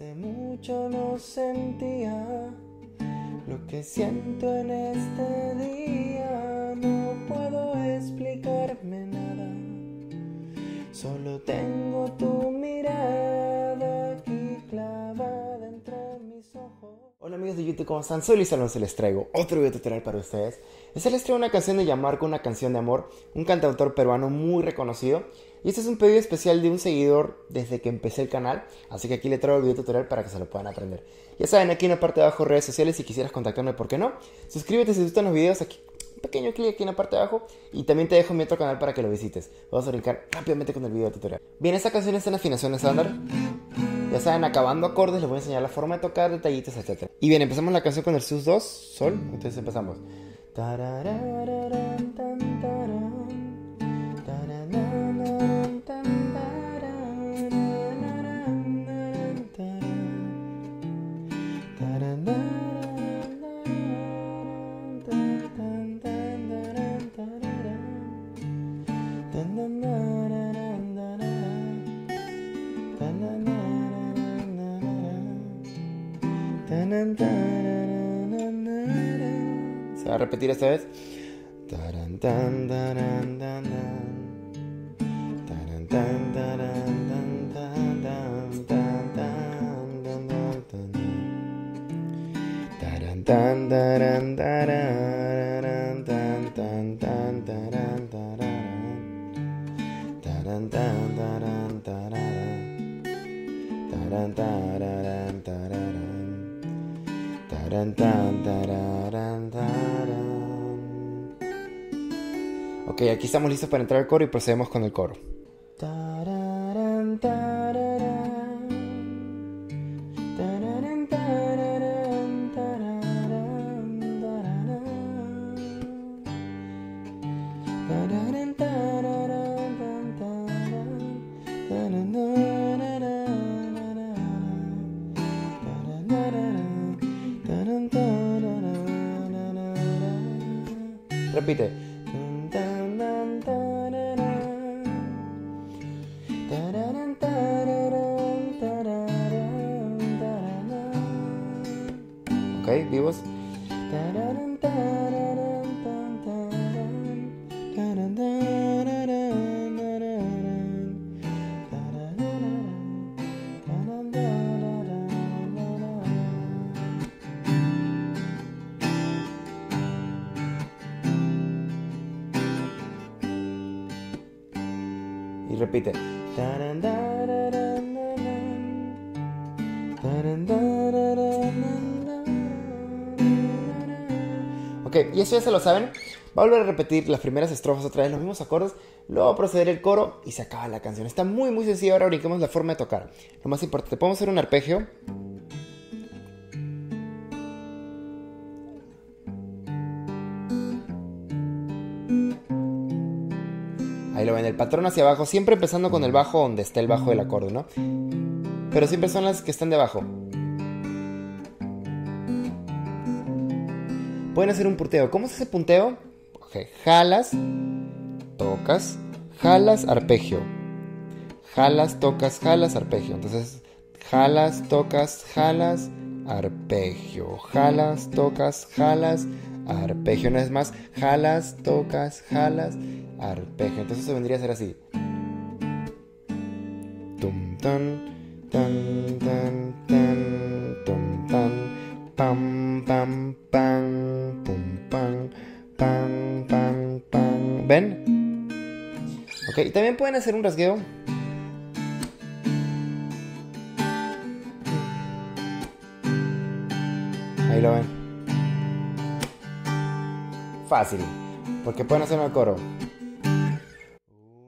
Hace mucho no sentía lo que siento en este día. No puedo explicarme nada. Solo tengo tu mirada Hola amigos de YouTube, ¿cómo están? Soy Luis Alonso y les traigo otro video tutorial para ustedes. Este les traigo una canción de Yamarco, una canción de amor, un cantautor peruano muy reconocido. Y este es un pedido especial de un seguidor desde que empecé el canal, así que aquí le traigo el video tutorial para que se lo puedan aprender. Ya saben, aquí en la parte de abajo redes sociales, si quisieras contactarme, ¿por qué no? Suscríbete si te gustan los videos, aquí un pequeño clic aquí en la parte de abajo y también te dejo mi otro canal para que lo visites. Vamos a brincar rápidamente con el video tutorial. Bien, esta canción está en afinación estándar. Ya saben, acabando acordes, les voy a enseñar la forma de tocar, detallitos, etc. Y bien, empezamos la canción con el sus 2, sol, entonces empezamos. Se va a repetir esta vez. Ok, aquí estamos listos para entrar al coro y procedemos con el coro. Repite. Vivos. Repite. Ok, y eso ya se lo saben. Va a volver a repetir las primeras estrofas otra vez, los mismos acordes. Luego proceder el coro y se acaba la canción. Está muy, muy sencillo. Ahora brinquemos la forma de tocar. Lo más importante, podemos hacer un arpegio. Ahí lo ven, el patrón hacia abajo, siempre empezando con el bajo donde está el bajo del acorde, ¿no? Pero siempre son las que están debajo. Pueden hacer un punteo. ¿Cómo es ese punteo? Ok, jalas, tocas, jalas, arpegio. Jalas, tocas, jalas, arpegio. Entonces, jalas, tocas, jalas, arpegio. Jalas, tocas, jalas. Una vez más, jalas, tocas, jalas, arpegio. Entonces se vendría a ser así. Tum tan, tan, tan, tan, tum tan, pam, pam, pam, pum, pam, pam, pam, pam. ¿Ven? Ok, también pueden hacer un rasgueo. Ahí lo ven. Fácil, porque pueden hacerme el coro.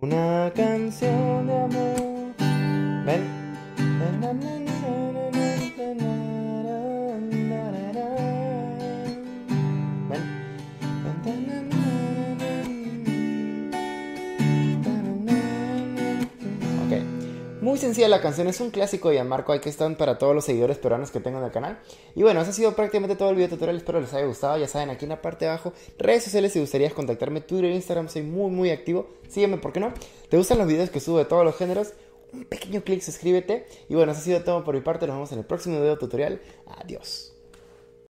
Una canción de amor. Muy sencilla la canción, es un clásico de Marco, hay que estar para todos los seguidores peruanos que tengo en el canal. Y bueno, ese ha sido prácticamente todo el video tutorial, espero les haya gustado. Ya saben, aquí en la parte de abajo, redes sociales si gustaría contactarme, Twitter, Instagram, soy muy muy activo. Sígueme, ¿por qué no? ¿Te gustan los videos que subo de todos los géneros? un pequeño clic, suscríbete. Y bueno, eso ha sido todo por mi parte. Nos vemos en el próximo video tutorial. Adiós.